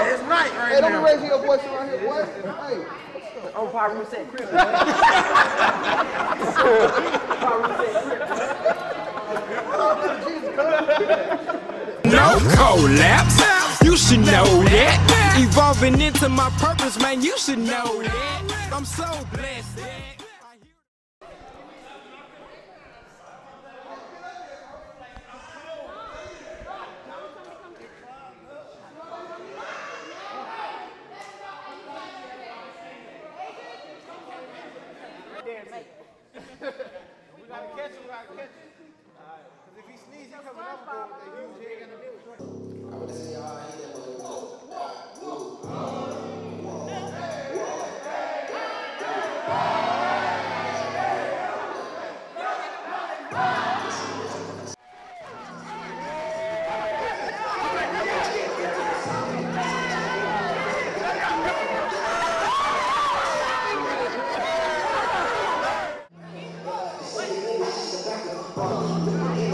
Nah, it's night right Hey, don't now. be raising your voice around here, boy. Hey. Oh, Power Reset Crib. No collapse. You should know that. Evolving into my purpose, man. You should know that. I'm so blessed. Paulo.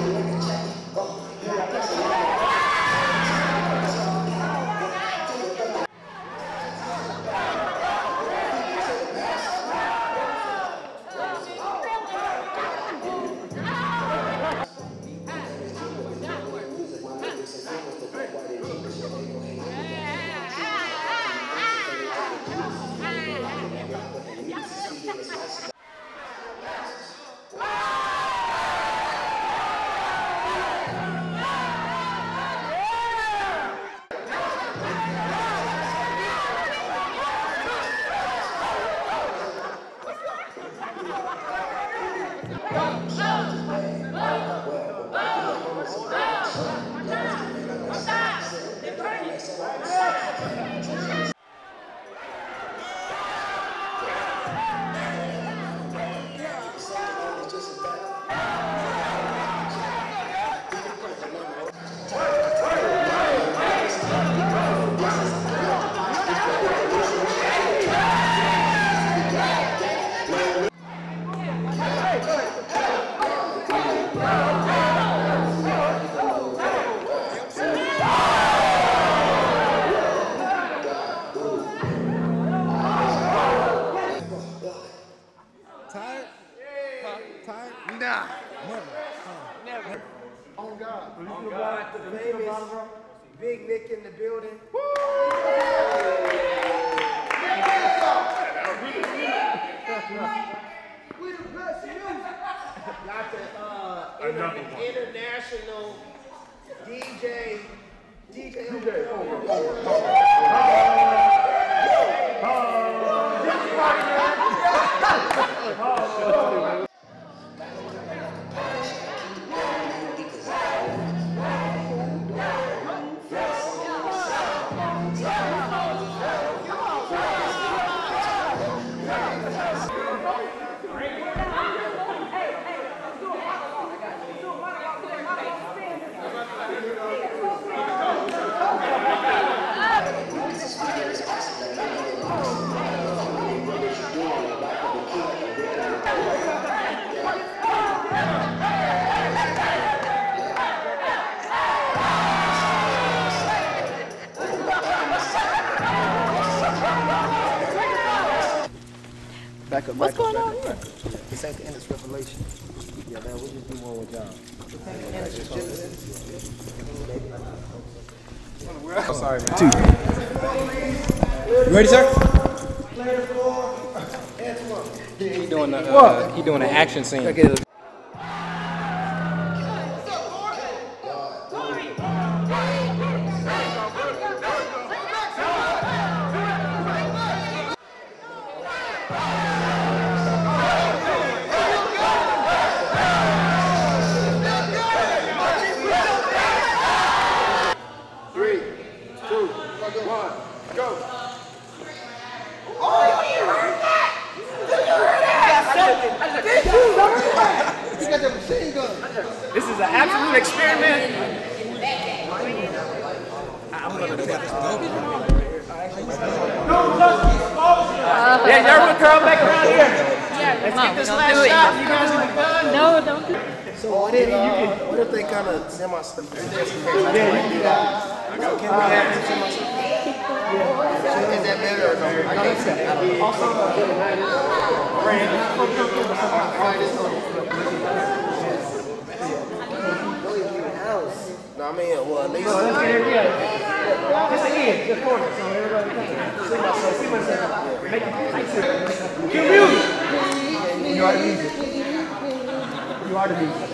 On God. On God. The famous Big Nick in the building. We the best music. Got the uh, inter- international DJ. DJ. Back up, What's back up, going back on here? This ain't the end of Revelation. Yeah, man, We'll just do one with y'all. I'm sorry, man. Two. You ready, sir? He doing the uh, he doing an action scene. Three, one, go. You got that machine gun. This is an absolute experiment. Yeah, y'all want to curl back around here? Yeah, Let's come on, get this don't last do it. shot. You guys are done. No, don't do it. So what if, uh, what if they kind of semi? Yeah, you can do that. Can we have them semi? No, I mean, well, at least. Let's get it, yeah. Just the end, just corner, so everybody can. See my, so see myself. Make it. Cue music. You are the music. You are the music.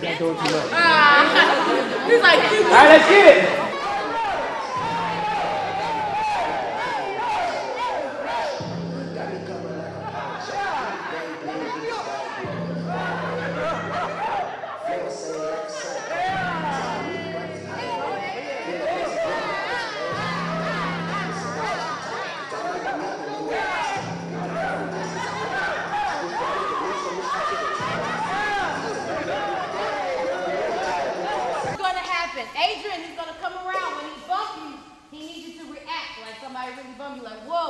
Can't do it too much. He's like, All right, let's get it.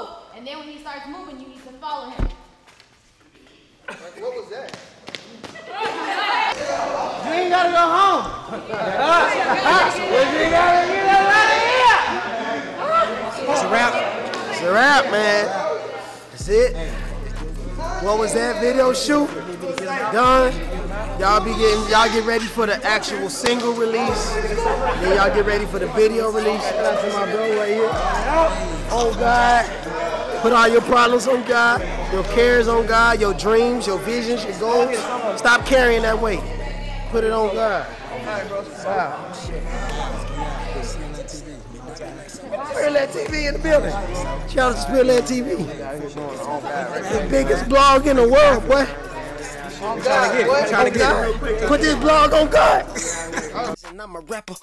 You. And then when he starts moving, you need to follow him. What was that? You ain't gotta go home. you gotta get out of here. It's a wrap. It's a wrap, man. That's it. What was that video shoot? Done. Y'all be getting, y'all get ready for the actual single release. Then y'all get ready for the video release. Shout out to my bro right here. Oh God. Put all your problems on God, your cares on God, your dreams, your visions, your goals. Stop carrying that weight. Put it on God. Wow. Spirit TV in the building. Shout out to Spirit TV. The biggest blog in the world, boy. On God, boy. On God. Put this blog on God. I'm a rapper,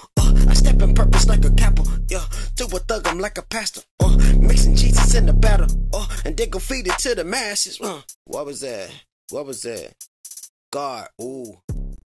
I step in purpose like a capper, yeah. To a thug, I'm like a pastor, uh, mixing Jesus in the battle. uh, and they go feed it to the masses, uh. What was that? What was that? God, ooh.